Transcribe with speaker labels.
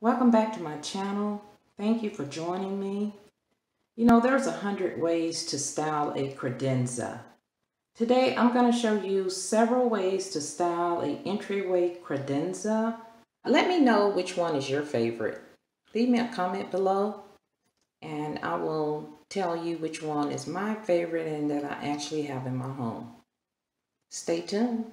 Speaker 1: Welcome back to my channel. Thank you for joining me. You know, there's a hundred ways to style a credenza. Today, I'm going to show you several ways to style a entryway credenza. Let me know which one is your favorite. Leave me a comment below and I will tell you which one is my favorite and that I actually have in my home. Stay tuned.